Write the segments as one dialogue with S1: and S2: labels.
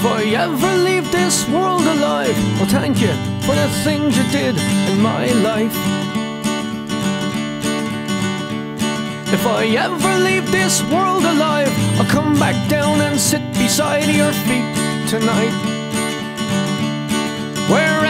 S1: If I ever leave this world alive, well, thank you for the things you did in my life. If I ever leave this world alive, I'll come back down and sit beside your feet tonight. Wherever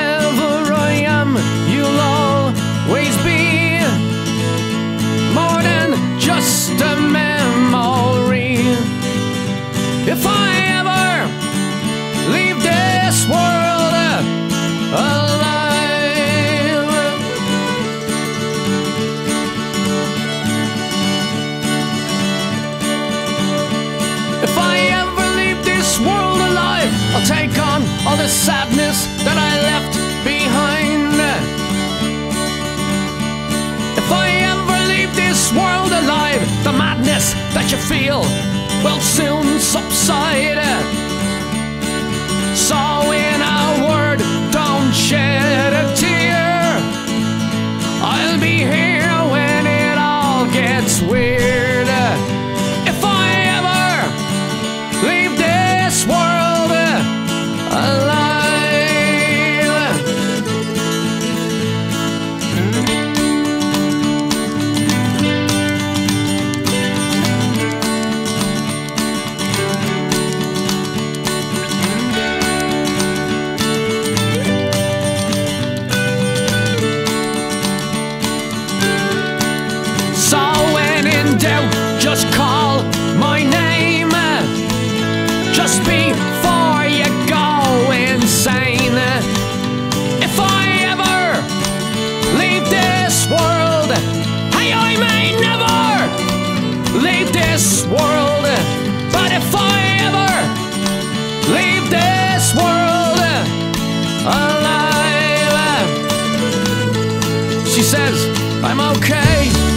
S1: sadness that I left behind. If I ever leave this world alive, the madness that you feel will soon subside. So, in a word, don't shed a tear. I'll be here when it all gets weird. This world. But if I ever leave this world alive, she says, I'm okay.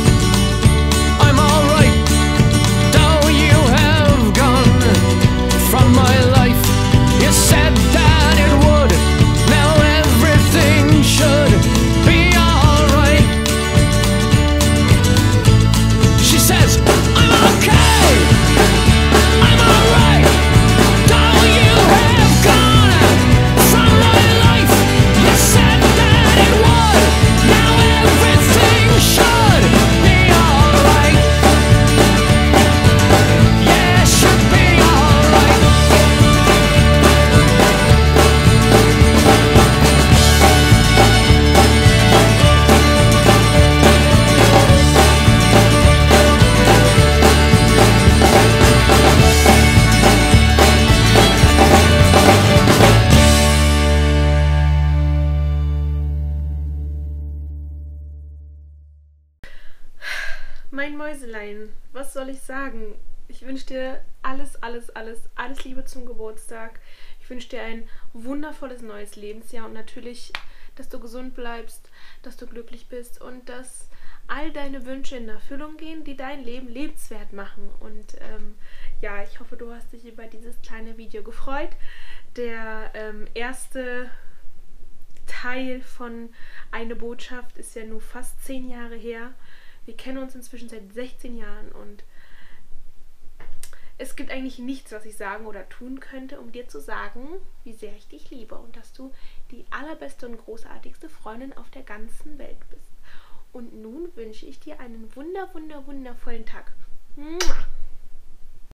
S2: Mein Mäuselein, was soll ich sagen? Ich wünsche dir alles, alles, alles, alles Liebe zum Geburtstag. Ich wünsche dir ein wundervolles neues Lebensjahr und natürlich, dass du gesund bleibst, dass du glücklich bist und dass all deine Wünsche in Erfüllung gehen, die dein Leben lebenswert machen. Und ähm, ja, ich hoffe, du hast dich über dieses kleine Video gefreut. Der ähm, erste Teil von Eine Botschaft ist ja nur fast zehn Jahre her. Wir kennen uns inzwischen seit 16 Jahren und es gibt eigentlich nichts, was ich sagen oder tun könnte, um dir zu sagen, wie sehr ich dich liebe und dass du die allerbeste und großartigste Freundin auf der ganzen Welt bist. Und nun wünsche ich dir einen wunder, wunder, wundervollen Tag. Mua.